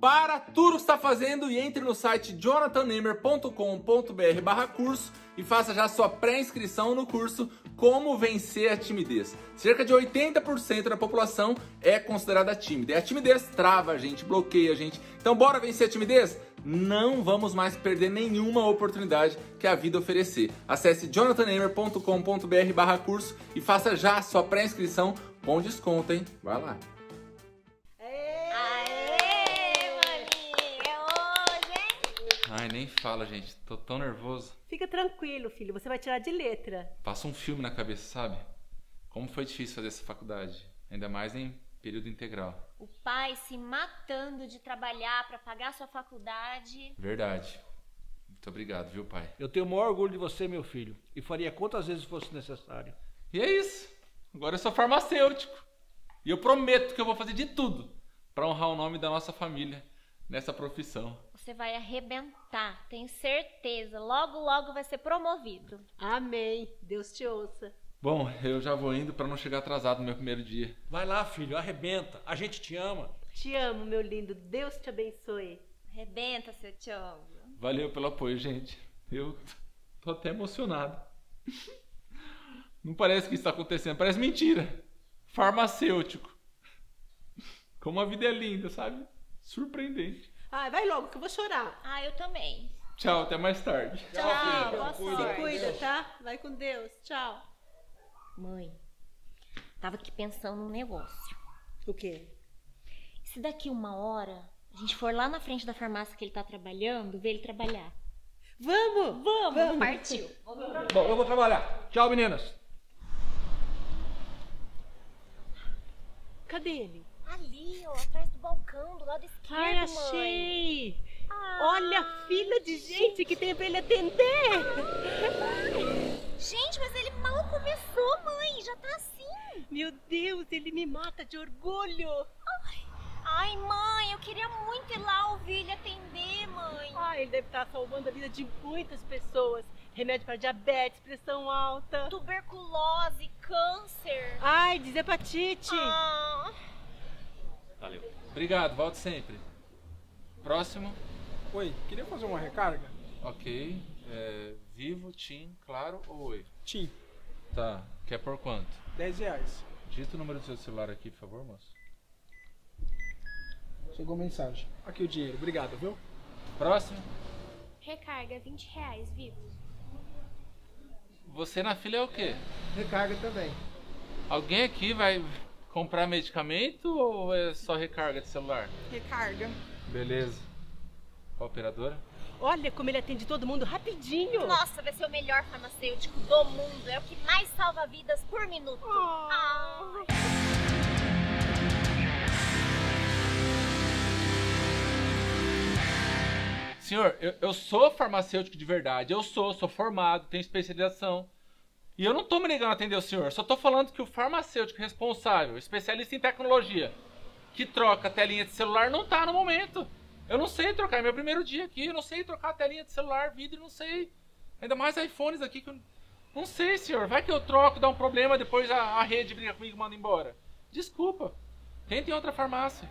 para tudo que está fazendo e entre no site jonathanemer.com.br barra curso e faça já sua pré-inscrição no curso Como Vencer a Timidez. Cerca de 80% da população é considerada tímida. E a timidez trava a gente, bloqueia a gente. Então bora vencer a timidez? Não vamos mais perder nenhuma oportunidade que a vida oferecer. Acesse jonathanemer.com.br barra curso e faça já sua pré-inscrição com desconto, hein? Vai lá! Ai, nem fala, gente. Tô tão nervoso. Fica tranquilo, filho. Você vai tirar de letra. Passa um filme na cabeça, sabe? Como foi difícil fazer essa faculdade. Ainda mais em período integral. O pai se matando de trabalhar para pagar sua faculdade. Verdade. Muito obrigado, viu, pai? Eu tenho o maior orgulho de você, meu filho. E faria quantas vezes fosse necessário. E é isso. Agora eu sou farmacêutico. E eu prometo que eu vou fazer de tudo para honrar o nome da nossa família nessa profissão. Você vai arrebentar, tenho certeza. Logo, logo vai ser promovido. Amém. Deus te ouça. Bom, eu já vou indo para não chegar atrasado no meu primeiro dia. Vai lá, filho, arrebenta. A gente te ama. Te amo, meu lindo. Deus te abençoe. Arrebenta, seu Tchongo. Valeu pelo apoio, gente. Eu tô até emocionado. Não parece que isso está acontecendo, parece mentira. Farmacêutico. Como a vida é linda, sabe? Surpreendente. Ai, vai logo que eu vou chorar. Ah, eu também. Tchau, até mais tarde. Tchau, boa Se sorte. cuida, tá? Vai com Deus. Tchau. Mãe, tava aqui pensando num negócio. O quê? Se daqui uma hora a gente for lá na frente da farmácia que ele tá trabalhando, ver ele trabalhar. Vamos! Vamos, partiu. Bom, eu vou trabalhar. Tchau, meninas. Cadê ele? Ali, ó, atrás do balcão, do lado esquerdo, Ai, mãe. achei! Ah. Olha a fila de gente que tem pra ele atender! Gente, mas ele mal começou, mãe. Já tá assim. Meu Deus, ele me mata de orgulho! Ai, mãe, eu queria muito ir lá ouvir ele atender, mãe. Ai, ele deve estar salvando a vida de muitas pessoas. Remédio para diabetes, pressão alta. Tuberculose, câncer. Ai, diz hepatite. Ah. Obrigado, volte sempre. Próximo. Oi, queria fazer uma recarga? Ok. É, vivo, Tim, claro ou oi? Tim, Tá. Quer por quanto? 10 reais. Digita o número do seu celular aqui, por favor, moço. Chegou mensagem. Aqui o dinheiro, obrigado, viu? Próximo. recarga 20 reais, vivo. Você na fila é o quê? Recarga também. Alguém aqui vai comprar medicamento ou é só recarga de celular? Recarga. Beleza. Qual operadora? Olha como ele atende todo mundo rapidinho. Nossa, vai ser o melhor farmacêutico do mundo. É o que mais salva vidas por minuto. Ai. Senhor, eu, eu sou farmacêutico de verdade. Eu sou, sou formado, tenho especialização. E eu não tô me negando a atender o senhor. Só tô falando que o farmacêutico responsável, especialista em tecnologia, que troca a telinha de celular, não tá no momento. Eu não sei trocar, é meu primeiro dia aqui. Eu não sei trocar a telinha de celular, vidro, não sei. Ainda mais iPhones aqui que eu não sei, senhor. Vai que eu troco, dá um problema, depois a, a rede briga comigo e manda embora. Desculpa. Tentem outra farmácia.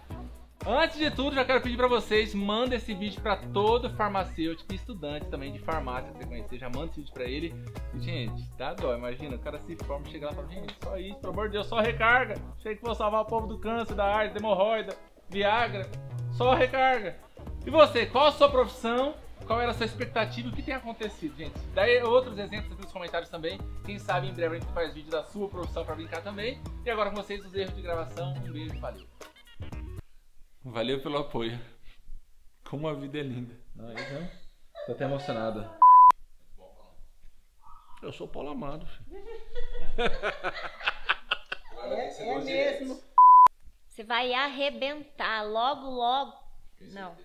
Antes de tudo, já quero pedir pra vocês, manda esse vídeo pra todo farmacêutico e estudante também de farmácia que você conhecer. Já manda esse vídeo pra ele. Gente, dá dó. Imagina, o cara se forma chega lá e fala, gente, só isso, pelo amor de Deus, só recarga. Achei que vou salvar o povo do câncer, da AIDS, da hemorroida, Viagra. Só recarga. E você, qual a sua profissão? Qual era a sua expectativa o que tem acontecido, gente? Daí outros exemplos aqui nos comentários também. Quem sabe em breve a gente faz vídeo da sua profissão pra brincar também. E agora com vocês os erros de gravação. Um beijo, valeu. Valeu pelo apoio. Como a vida é linda. Não, eu já tô até emocionado. Eu sou Paulo Amado, filho. É mesmo. Você vai arrebentar logo, logo. Não.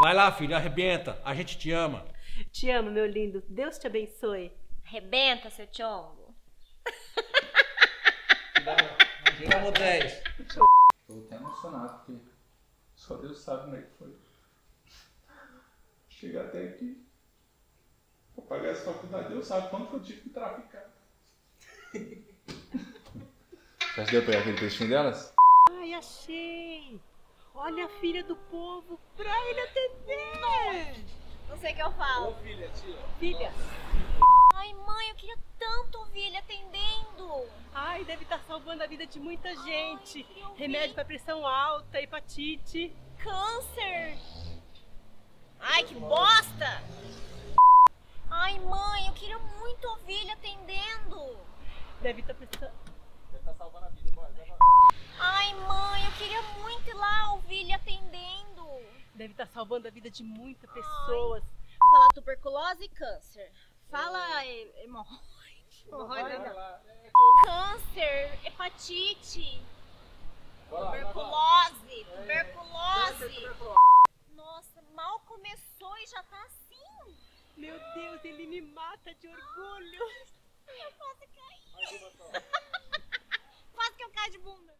Vai lá, filho, arrebenta. A gente te ama. Te amo, meu lindo. Deus te abençoe. Arrebenta, seu Tchongo. Tiramos 10. Tô até emocionado, porque só Deus sabe como é que foi. Chegar até aqui. Pra pagar essa faculdade, Deus sabe quanto que eu tive que traficar. Você que deu pra pegar aquele textinho delas? Ai, achei. Olha a filha do povo pra ele atender. Não sei o que eu falo. filha, tia. Filha, Ai, mãe, eu queria tanto ouvir ele atendendo. ai, deve estar salvando a vida de muita gente. ouvir. Remédio pra pressão alta, hepatite. Câncer. Ai, que bosta. Ai, mãe, eu queria muito ouvir ele atendendo. Deve estar pressão. Deve tá salvando a vida, bora, vai lá. Ai, mãe, eu queria muito ir lá ouvir ele atendendo. Deve estar salvando a vida de muitas pessoas. Fala tuberculose e câncer. Fala he- Câncer, hepatite, tuberculose, tuberculose. Nossa, mal começou e já tá assim? Meu Deus, ele me mata de orgulho. Eu quase caí. Quase que eu caio de bunda.